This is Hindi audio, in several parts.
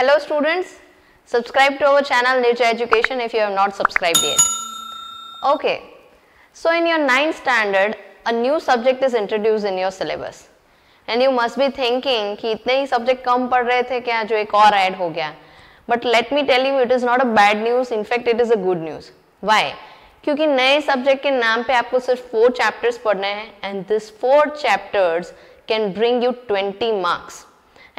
Hello students, subscribe to our channel Nature Education if you have not subscribed yet. Okay, so in your 9th standard, a new subject is introduced in your syllabus. And you must be thinking कि इतने ही subject कम पढ़ रहे थे क्या जो एक और add हो गया let me tell you it is not a bad news, in fact it is a good news. Why? क्योंकि नए सब्जेक्ट के नाम पे आपको सिर्फ़ फोर चैप्टर्स पढ़ने हैं and this four chapters can bring you 20 marks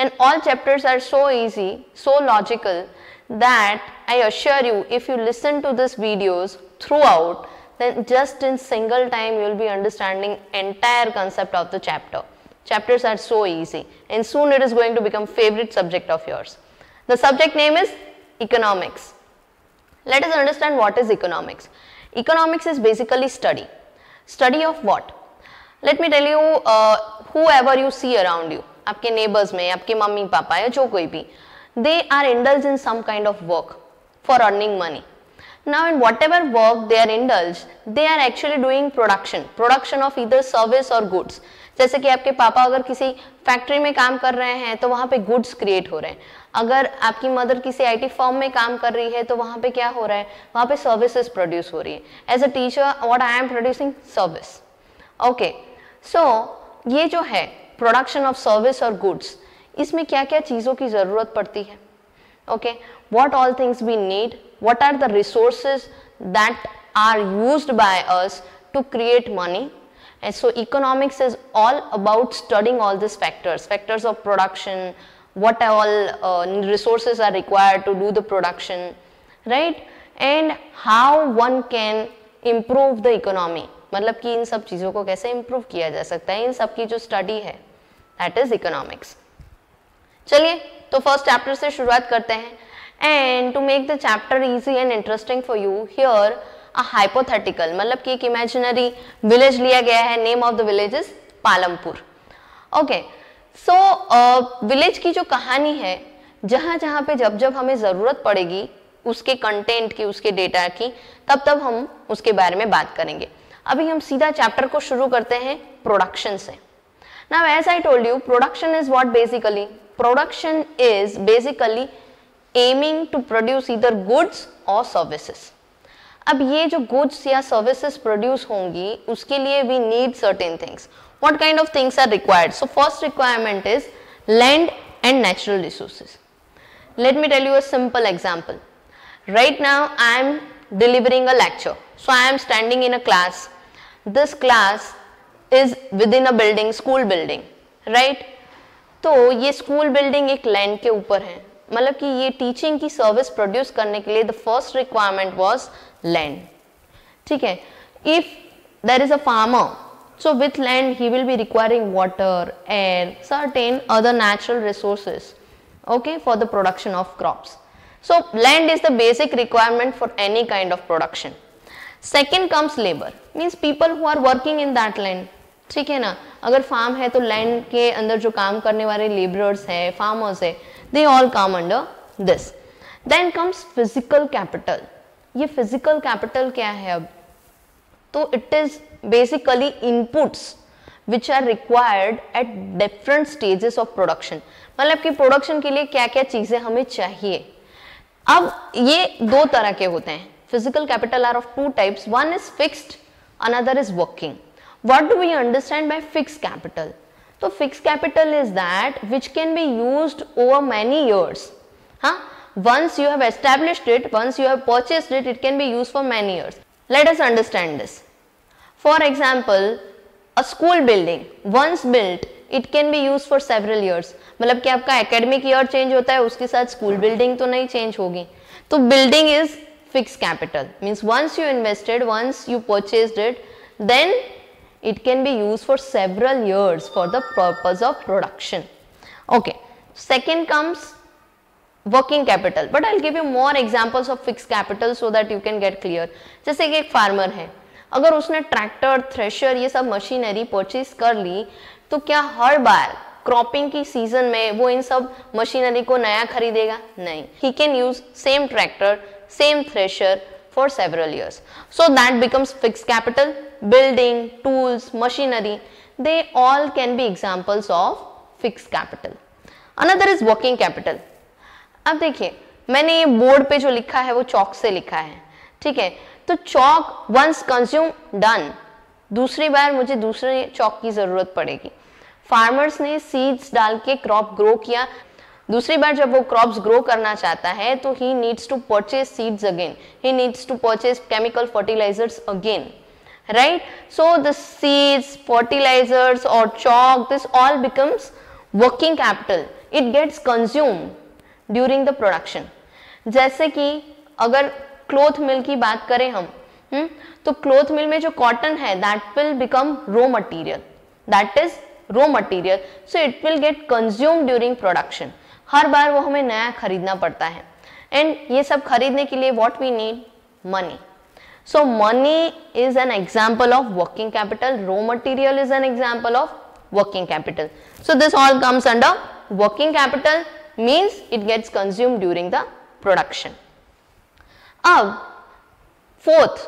and all chapters are so easy, so logical that I assure you if you listen to these videos throughout then just in single time you will be understanding entire concept of the chapter. Chapters are so easy and soon it is going to become favorite subject of yours. The subject name is economics. Let us understand what is economics. Economics is basically study. Study of what? Let me tell you uh, whoever you see around you आपके नेबर्स में, आपके मम्मी पापा या जो कोई भी they are indulge in some kind of work for earning money now, in whatever work they are indulged, they are actually doing production production of either service or goods. जैसे कि आपके पापा अगर किसी फैक्ट्री में काम कर रहे हैं तो वहाँ पे गुड्स क्रिएट हो रहे हैं। अगर आपकी मदर किसी आईटी फर्म में काम कर रही है तो वहाँ पे क्या हो रहा है? वहाँ पे सर्विसेज़ प्रोड्यूस हो रही है। As a teacher what I am producing service okay so ये जो है प्रोडक्शन ऑफ़ सर्विस और गुड्स इसमें क्या क्या चीज़ों की ज़रूरत पड़ती है? Okay what all things we need what are the resource that are use by us to create money and so economics is all about studying all this factors factors of production what all resource are require to do the production right and how one can improve the economy मतलब कि इन सब चीज़ों को कैसे इम्प्रूव किया जा सकता है? इन सब की जो स्टडी है दैट इज़ इकोनॉमिक्स चलिए तो फ़र्स्ट चैप्टर से शुरुआत करते हैं। And to make the chapter easy and interesting for you here a hypothetical मतलब कि एक इमेजिनरी विलेज लिया गया है। Name of the village is Palampur okay so village की जो कहानी है, जहाँ जहाँ पे जब जब हमें ज़रूरत पड़ेगी उसके कंटेंट की, उसके डेटा की, तब तब हम उसके बारे में बात करेंगे। अभी हम सीधा चैप्टर को शुरू करते हैं प्रोडक्शन से। Now as I told you production is what basically? Production is basically aiming to produce either goods or services. अब ये जो goods या services produce होंगी उसके लिए we need certain things. What kind of things are required? So first requirement is land and natural resources. Let me tell you a simple example. Right now I am delivering a lecture. So I am standing in a class. This class is within a building school building right तो ये स्कूल बिल्डिंग एक लैंड के ऊपर है मतलब कि ये टीचिंग की सर्विस प्रोड्यूस करने के लिए the first requirement was land ठीक है if there is a farmer so with land he will be requiring water air certain other natural resources okay for the production of crops so land is the basic requirement for any kind of production second comes labor means people who are working in that land ठीक है ना? अगर फार्म है तो लैंड के अंदर जो काम करने वाले लेबरर्स है फार्मर्स है they all come under this then comes physical capital ये फ़िज़िकल कैपिटल क्या है अब? तो it is basically inputs which are required at different stages of production मतलब कि प्रोडक्शन के लिए क्या क्या चीज़ें हमें चाहिए। अब ये दो तरह के होते हैं। Physical capital are of two types one is fixed another is working What do we understand by fixed capital? So fixed capital is that which can be used over many years. Huh? Once you have established it, once you have purchased it, it can be used for many years. Let us understand this. For example, a school building, once built, it can be used for several years. मतलब कि आपका academic year change होता है उसके साथ school building तो नहीं change होगी तो building is fixed capital means once you invested once you purchased it then it can be used for several years for the purpose of production. Okay. Second comes working capital but I'll give you more examples of fixed capital so that you can get clear. जैसे कि एक फार्मर है अगर उसने ट्रैक्टर थ्रेशर ये सब मशीनरी परचेज कर ली तो क्या हर बार क्रॉपिंग की सीज़न में वो इन सब मशीनरी को नया खरीदेगा नहीं he can use same tractor same thresher for several years. So that becomes fixed capital, building, tools, machinery, they all can be examples of fixed capital. Another is working capital. अब देखिए मैंने ये बोर्ड पे जो लिखा है वो चौक से लिखा है ठीक है? तो चौक वंस कंज्यूम डन दूसरी बार मुझे दूसरे चौक की ज़रूरत पड़ेगी। फार्मर्स ने सीड्स डाल के क्रॉप ग्रो किया। दूसरी बार जब वो क्रॉप्स ग्रो करना चाहता है तो he needs to purchase seeds again he needs to purchase chemical fertilisers again right? So, the seeds, fertilizers or chalk, this all becomes working capital. It gets consumed during the production. जैसे कि अगर क्लोथ मिल की बात करें हम हुँ? तो क्लोथ मिल में जो कॉटन है that will become raw material that is raw material so it will get consume during production हर बार वो हमें नया खरीदना पड़ता है. एंड ये सब खरीदने के लिए what we need money So money is an example of working capital, raw material is an example of working capital. So this all comes under working capital means it gets consumed during the production. Now fourth,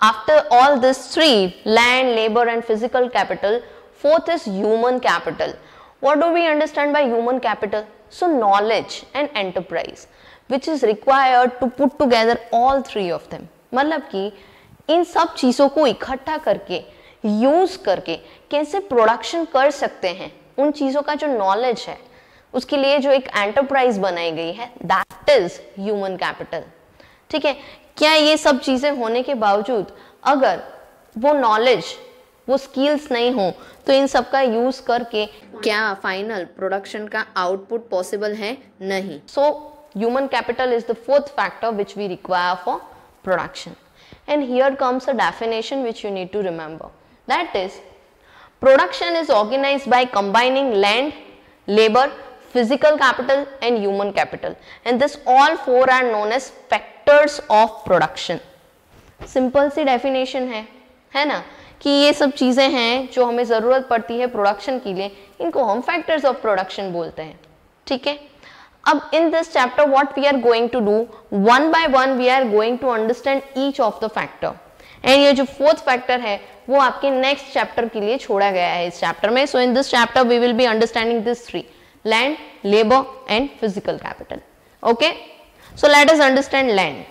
after all this three land, labor and physical capital, fourth is human capital. What do we understand by human capital? So knowledge and enterprise which is required to put together all three of them. मतलब कि इन सब चीज़ों को इकट्ठा करके यूज़ करके कैसे प्रोडक्शन कर सकते हैं? उन चीज़ों का जो नॉलेज है, उसके लिए जो एक एंटरप्राइज बनाई गई है दैट इज़ ह्यूमन कैपिटल ठीक है? क्या ये सब चीज़ें होने के बावजूद अगर वो नॉलेज वो स्किल्स नहीं हो तो इन सब का यूज़ करके क्या फाइनल प्रोडक्शन का आउटपुट पॉसिबल है? नहीं. So human capital is the fourth factor which we require for production. And here comes a definition which you need to remember. That is, production is organized by combining land, labor, physical capital and human capital. And this all four are known as factors of production. Simple C definition है है ना कि ये सब चीज़ें हैं जो हमें ज़रूरत पड़ती है प्रोडक्शन के लिए इनको हम फैक्टर्स ऑफ़ प्रोडक्शन बोलते हैं ठीक है अब in this chapter, what we are going to do, one by one we are going to understand each of the factor. And ये जो फोर्थ फैक्टर है, वो आपके नेक्स्ट चैप्टर के लिए छोड़ा गया है इस चैप्टर में. So in this chapter we will be understanding this three land labour and physical capital okay so let's understand land